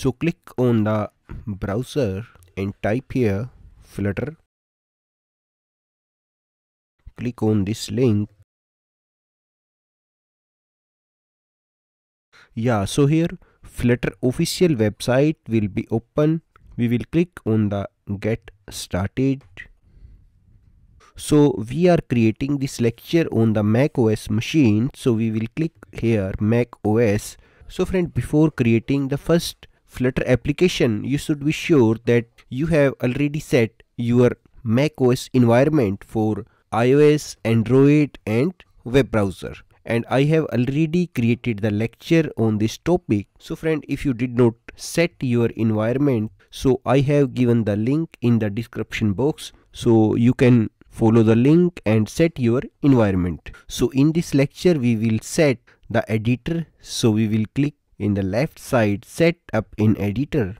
so click on the browser and type here flutter. Click on this link. Yeah so here flutter official website will be open. We will click on the get started. So we are creating this lecture on the mac os machine. So we will click here mac os so friend before creating the first flutter application you should be sure that you have already set your mac os environment for ios android and web browser and I have already created the lecture on this topic. So friend if you did not set your environment so I have given the link in the description box so you can follow the link and set your environment. So in this lecture we will set the editor so we will click in the left side set up in editor.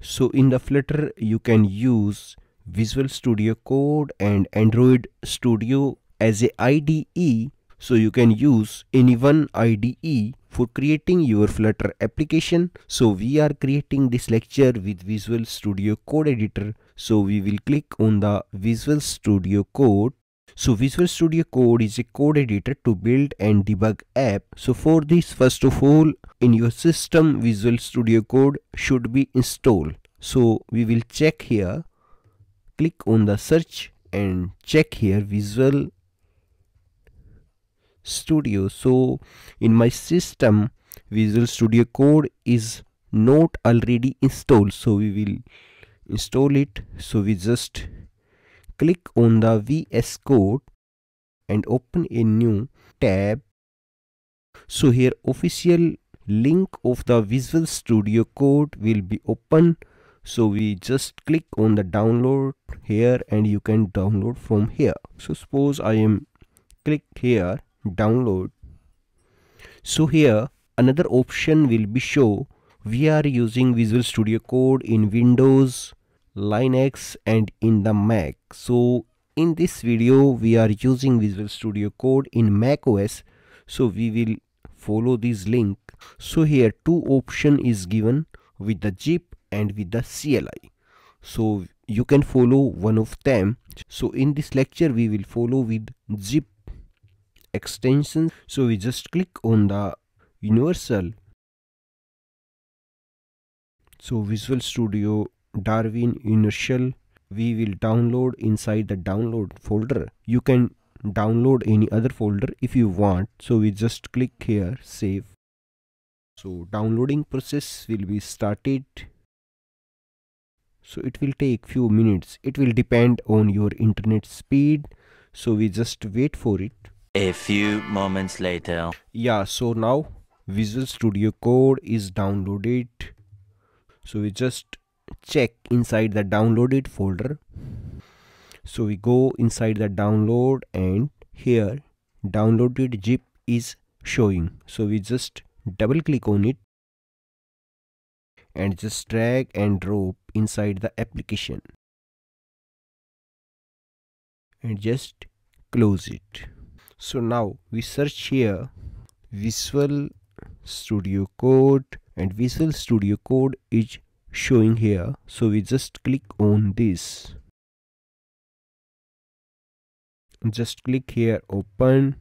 So in the flutter you can use Visual Studio Code and Android Studio as a IDE so you can use any one IDE for creating your Flutter application. So we are creating this lecture with Visual Studio Code Editor. So we will click on the Visual Studio Code. So Visual Studio Code is a code editor to build and debug app. So for this first of all in your system Visual Studio Code should be installed. So we will check here click on the search and check here Visual Studio. So in my system Visual Studio Code is not already installed. So we will install it. So we just click on the VS Code and open a new tab. So here official link of the Visual Studio Code will be open. So we just click on the download here and you can download from here. So suppose I am click here download so here another option will be show we are using visual studio code in windows linux and in the mac. So in this video we are using visual studio code in mac os so we will follow this link. So here two option is given with the zip and with the cli so you can follow one of them. So in this lecture we will follow with zip extension. so we just click on the universal. So visual studio darwin universal we will download inside the download folder. You can download any other folder if you want. So we just click here save. So downloading process will be started. So it will take few minutes. It will depend on your internet speed. So we just wait for it. A few moments later. Yeah, so now Visual Studio Code is downloaded. So we just check inside the downloaded folder. So we go inside the download and here downloaded zip is showing. So we just double click on it and just drag and drop inside the application and just close it so now we search here visual studio code and visual studio code is showing here. So we just click on this. Just click here open.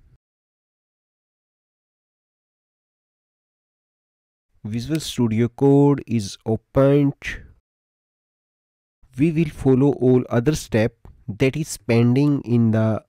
Visual studio code is opened. We will follow all other step that is pending in the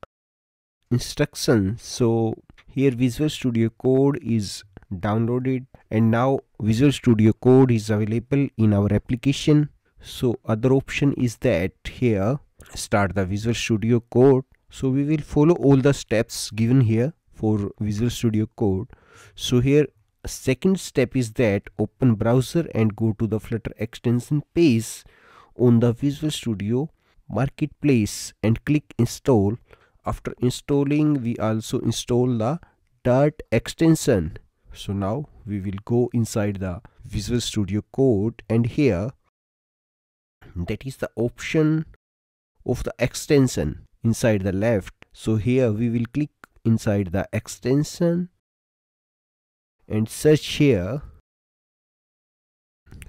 instruction. So here visual studio code is downloaded and now visual studio code is available in our application. So other option is that here start the visual studio code. So we will follow all the steps given here for visual studio code. So here second step is that open browser and go to the flutter extension page on the visual studio marketplace and click install. After installing we also install the dart extension so now we will go inside the visual studio code and here that is the option of the extension inside the left. So here we will click inside the extension and search here.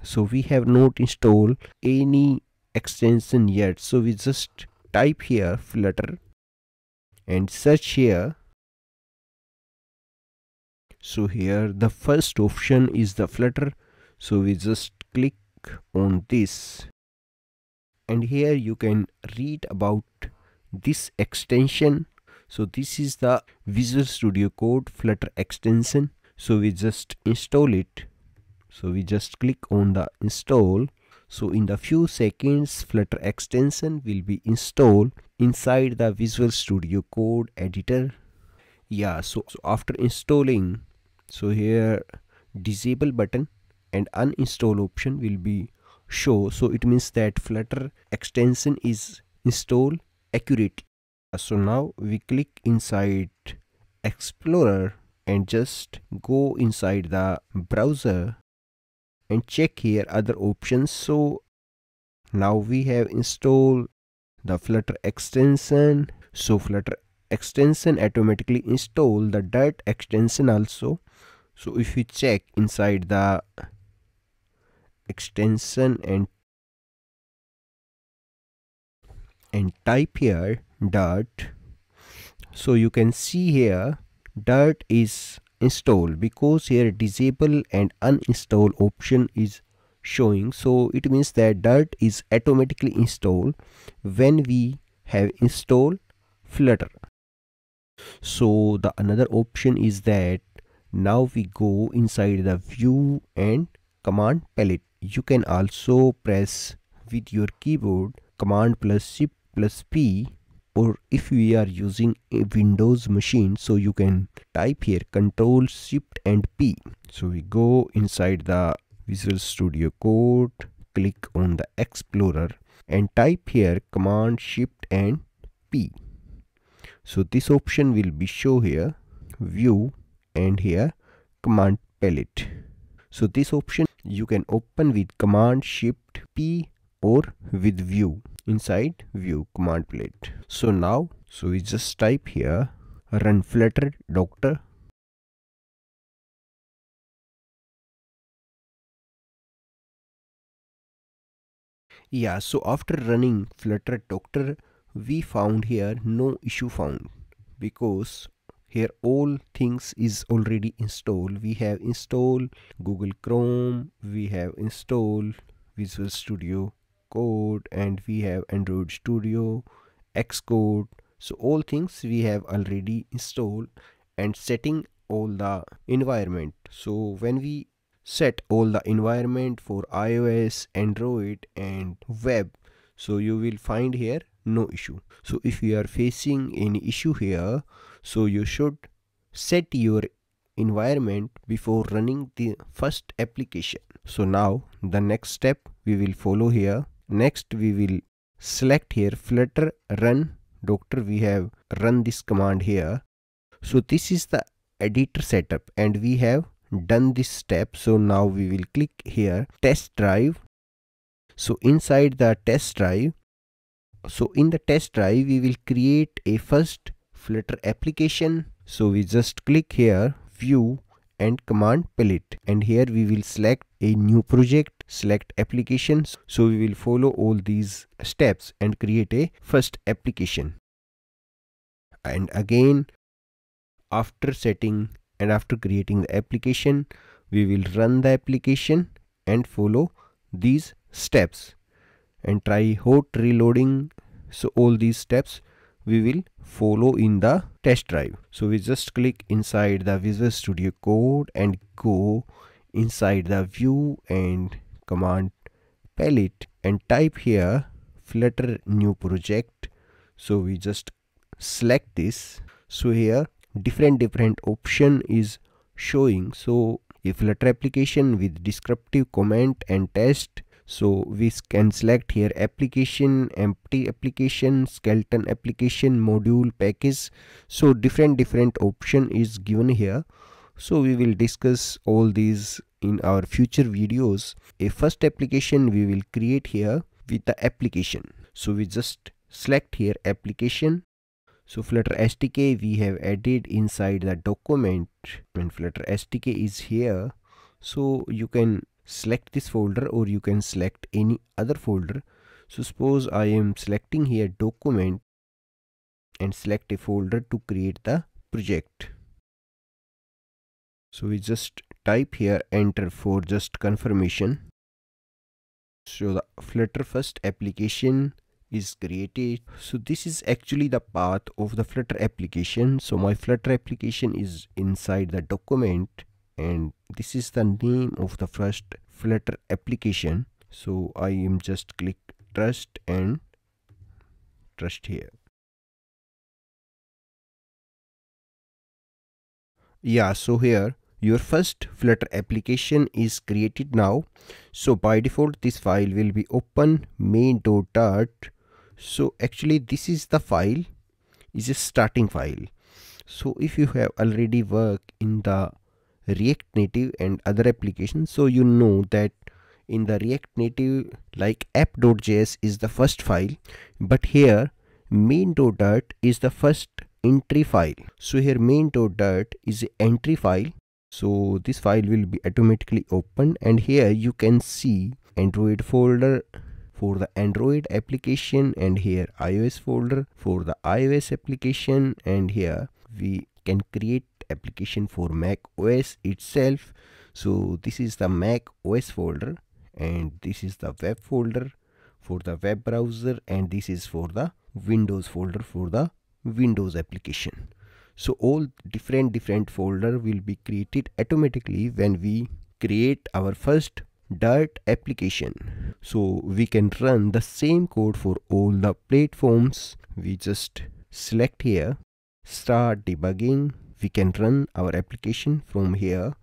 So we have not installed any extension yet. So we just type here flutter and search here so here the first option is the flutter. So we just click on this. And here you can read about this extension. So this is the visual studio code flutter extension. So we just install it. So we just click on the install. So in the few seconds flutter extension will be installed inside the visual studio code editor yeah so, so after installing so here disable button and uninstall option will be show. So it means that flutter extension is installed accurately so now we click inside explorer and just go inside the browser and check here other options. So now we have installed the flutter extension. So flutter extension automatically install the dart extension also. So if we check inside the extension and and type here dart so you can see here dart is installed because here disable and uninstall option is showing. So it means that dart is automatically installed when we have installed flutter so the another option is that now we go inside the view and command palette. You can also press with your keyboard command plus shift plus p or if we are using a windows machine so you can type here control shift and p. So we go inside the visual studio code click on the explorer and type here command shift and p so this option will be show here view and here command palette. So this option you can open with command shift p or with view. Inside view command palette. So now so we just type here run flutter doctor. Yeah so after running flutter doctor we found here no issue found because here all things is already installed. We have installed google chrome we have installed visual studio code and we have android studio xcode so all things we have already installed and setting all the environment. So when we set all the environment for ios android and web so you will find here no issue. So if you are facing any issue here so you should set your environment before running the first application. So now the next step we will follow here. Next we will select here flutter run. Doctor we have run this command here. So this is the editor setup and we have done this step. So now we will click here test drive. So inside the test drive so in the test drive we will create a first flutter application. So we just click here view and command palette and here we will select a new project select applications. So we will follow all these steps and create a first application. And again after setting and after creating the application we will run the application and follow these steps. And try hot reloading so all these steps we will follow in the test drive. So we just click inside the visual studio code and go inside the view and command palette and type here flutter new project. So we just select this. So here different different option is showing. So a flutter application with descriptive comment and test so we can select here application empty application skeleton application module package. So different different option is given here. So we will discuss all these in our future videos. A first application we will create here with the application. So we just select here application. So flutter sdk we have added inside the document. When flutter sdk is here. So you can select this folder or you can select any other folder. So suppose I am selecting here document and select a folder to create the project. So we just type here enter for just confirmation. So the flutter first application is created. So this is actually the path of the flutter application. So my flutter application is inside the document and this is the name of the first flutter application. So i am just click trust and trust here. Yeah so here your first flutter application is created now. So by default this file will be open main.dart so actually this is the file is a starting file. So if you have already worked in the react native and other applications. So you know that in the react native like app.js is the first file but here main.dart is the first entry file. So here main.dart is an entry file. So this file will be automatically opened and here you can see android folder for the Android application and here iOS folder for the iOS application and here we can create application for Mac OS itself so this is the Mac OS folder and this is the web folder for the web browser and this is for the Windows folder for the Windows application so all different different folder will be created automatically when we create our first Dart application. So we can run the same code for all the platforms. We just select here, start debugging. We can run our application from here.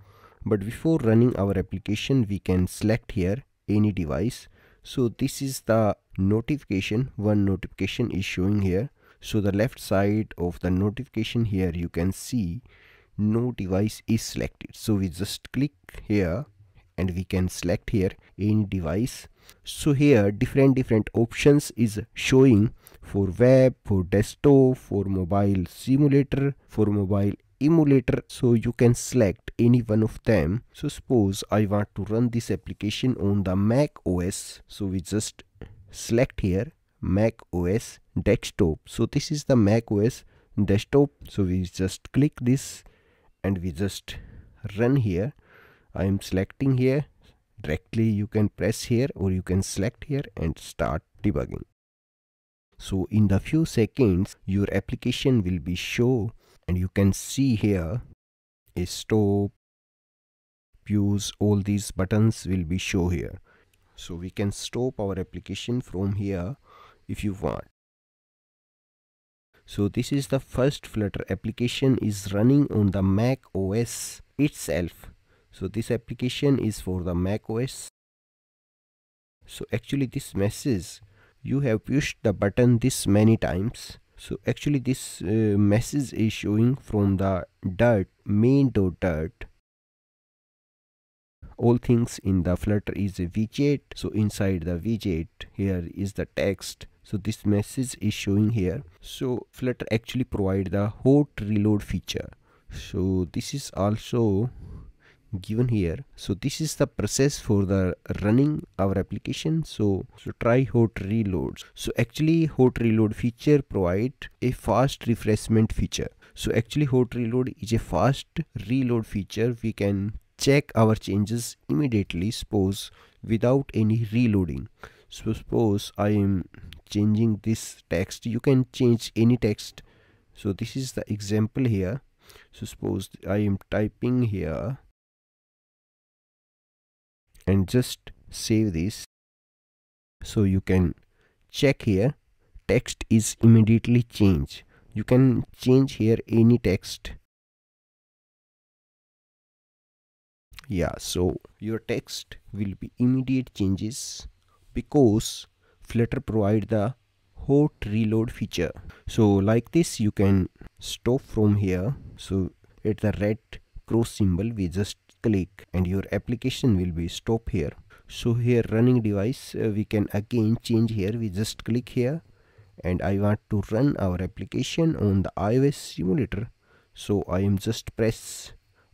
But before running our application, we can select here any device. So this is the notification. One notification is showing here. So the left side of the notification here, you can see no device is selected. So we just click here and we can select here any device so here different different options is showing for web for desktop for mobile simulator for mobile emulator. So you can select any one of them. So suppose i want to run this application on the mac os so we just select here mac os desktop. So this is the mac os desktop. So we just click this and we just run here. I am selecting here directly you can press here or you can select here and start debugging. So in the few seconds your application will be show and you can see here a stop views all these buttons will be show here. So we can stop our application from here if you want. So this is the first flutter application is running on the mac os itself so this application is for the mac os so actually this message you have pushed the button this many times. So actually this uh, message is showing from the dart main.dart all things in the flutter is a widget. So inside the widget here is the text. So this message is showing here. So flutter actually provide the hot reload feature. So this is also given here. So this is the process for the running our application. So so try hot reloads so actually hot reload feature provide a fast refreshment feature. So actually hot reload is a fast reload feature. We can check our changes immediately suppose without any reloading. So suppose i am changing this text. You can change any text. So this is the example here. So suppose i am typing here and just save this so you can check here. Text is immediately changed. You can change here any text. Yeah so your text will be immediate changes because flutter provide the hot reload feature. So like this you can stop from here. So at the red cross symbol we just click and your application will be stop here. So here running device uh, we can again change here. We just click here and I want to run our application on the iOS simulator. So I am just press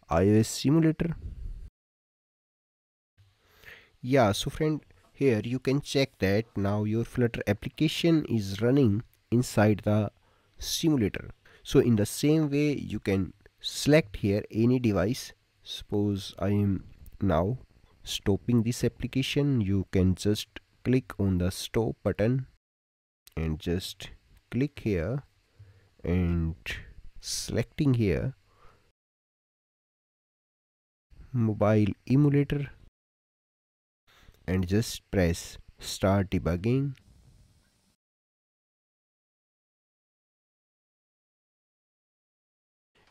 iOS simulator. Yeah so friend here you can check that now your flutter application is running inside the simulator. So in the same way you can select here any device suppose i am now stopping this application you can just click on the stop button and just click here and selecting here mobile emulator and just press start debugging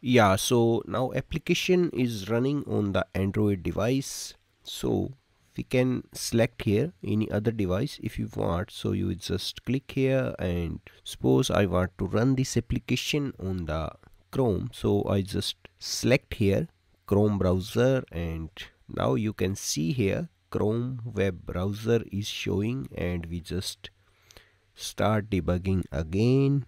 yeah so now application is running on the android device. So we can select here any other device if you want. So you just click here and suppose i want to run this application on the chrome. So i just select here chrome browser and now you can see here chrome web browser is showing and we just start debugging again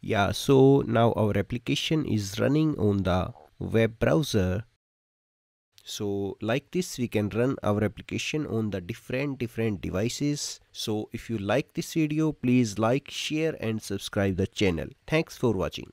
yeah so now our application is running on the web browser. So like this we can run our application on the different different devices. So if you like this video please like share and subscribe the channel. Thanks for watching